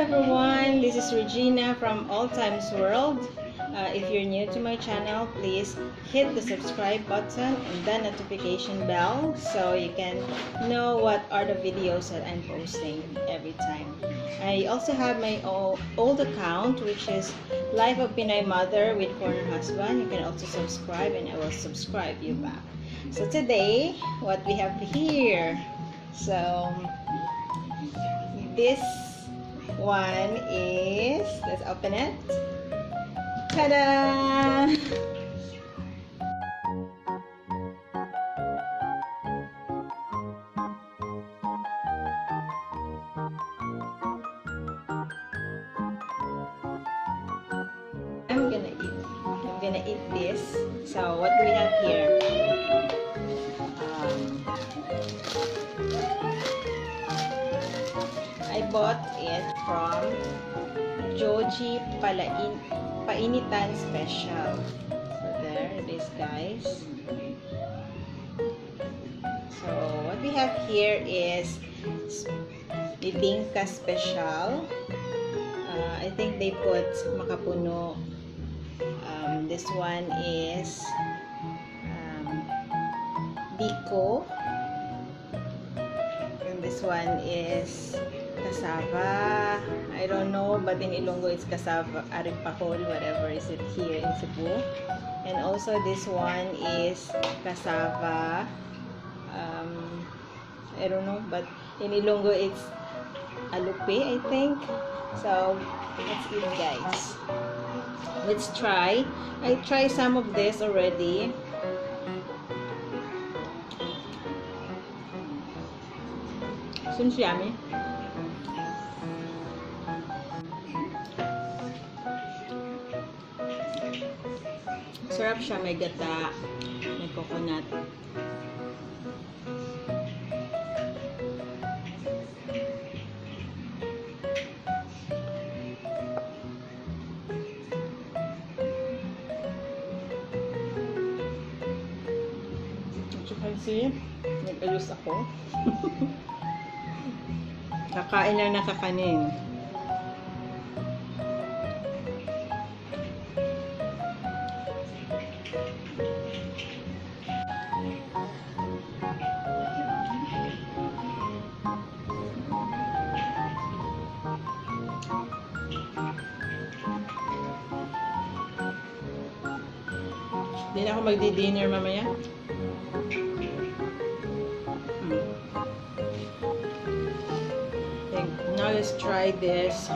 everyone, this is Regina from All Times World. Uh, if you're new to my channel, please hit the subscribe button and the notification bell so you can know what are the videos that I'm posting every time. I also have my old account which is Life of Pinay Mother with Foreign Husband. You can also subscribe and I will subscribe you back. So today, what we have here. So, this one is, let's open it. Ta-da! I'm gonna eat. I'm gonna eat this. So, what do we have here? Um, bought it from Joji Palain Painitan Special. So, there it is, guys. So, what we have here is Bibingka Special. Uh, I think they put makapuno um, this one is um, biko and this one is cassava I don't know but in Ilonggo it's cassava aripahol whatever is it here in Cebu. And also this one is cassava um, I don't know but in Ilonggo it's alupe I think. So let's eat guys. Let's try. I try some of this already. Seems yummy sarap siya may gata may coconut kasi nag-ayos ako. Kakain lang na kakanin. Hindi na ako magdi-dinner mamaya. now let's try this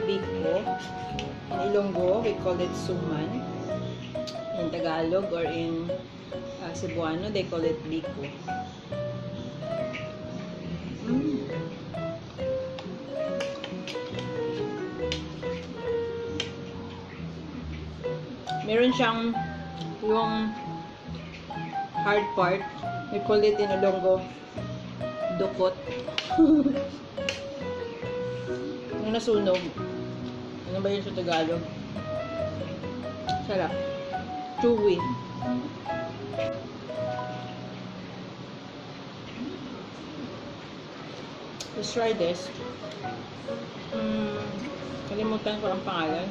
biko. In Ilonggo, we call it suman. In Tagalog or in uh, Cebuano, they call it biko. Mm. Meron siyang yung hard part. We call it in Ilonggo dukot. Yung nasunog. Ano ba yun sa Tagalog? Sarap. Chewy. Let's try this. Hmm, kalimutan ko ang pangalan.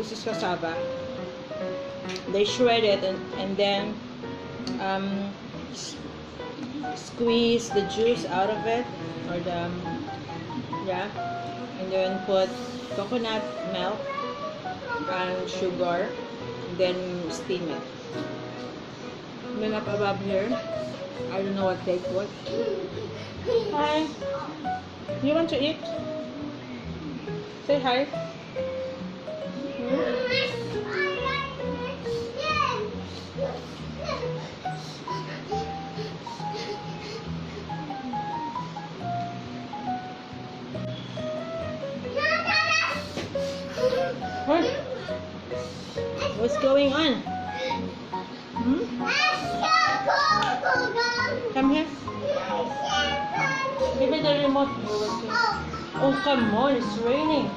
This is cassava. They shred it and, and then um, squeeze the juice out of it or the yeah and then put coconut milk and sugar then steam it. Then up above here? I don't know what they put. Hi. You want to eat? Say hi What? What's going on? Hmm? Come here. Give me the remote. Oh, come on. It's raining.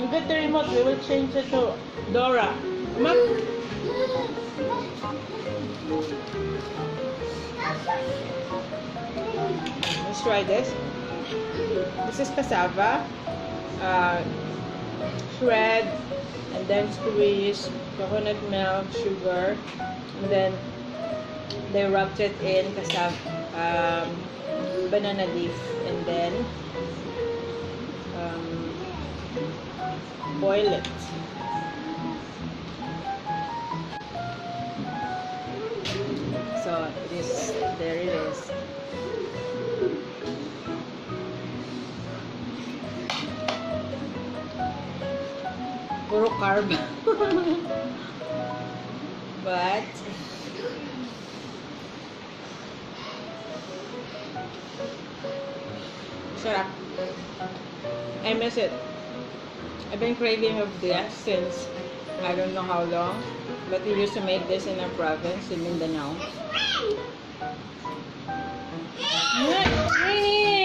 You get the remote. We will change it to Dora. Come on. Let's try this. This is cassava. Uh, shred and then squeeze coconut milk, sugar, and then they wrapped it in cassava, um, banana leaf, and then um, boil it. Puro carb. but sarap. I miss it. I've been craving of this since I don't know how long. But we used to make this in our province in Mindanao. Hey!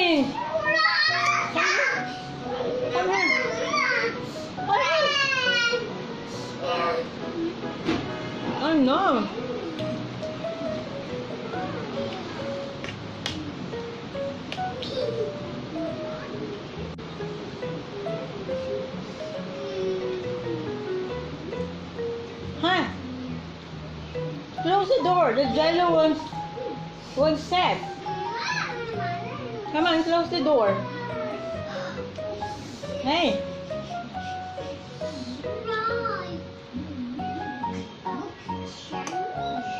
Door. The jello won't, won't set. Come on, close the door. Hey.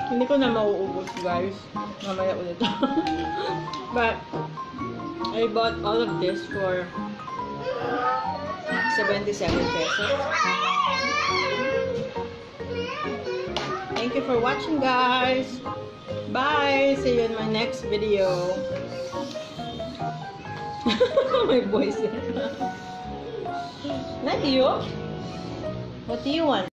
Hindi ko na mauubos, guys. Mamaya ulit. But, I bought all of this for 77 pesos. Thank you for watching, guys. Bye! See you in my next video. my voice. Not you. What do you want?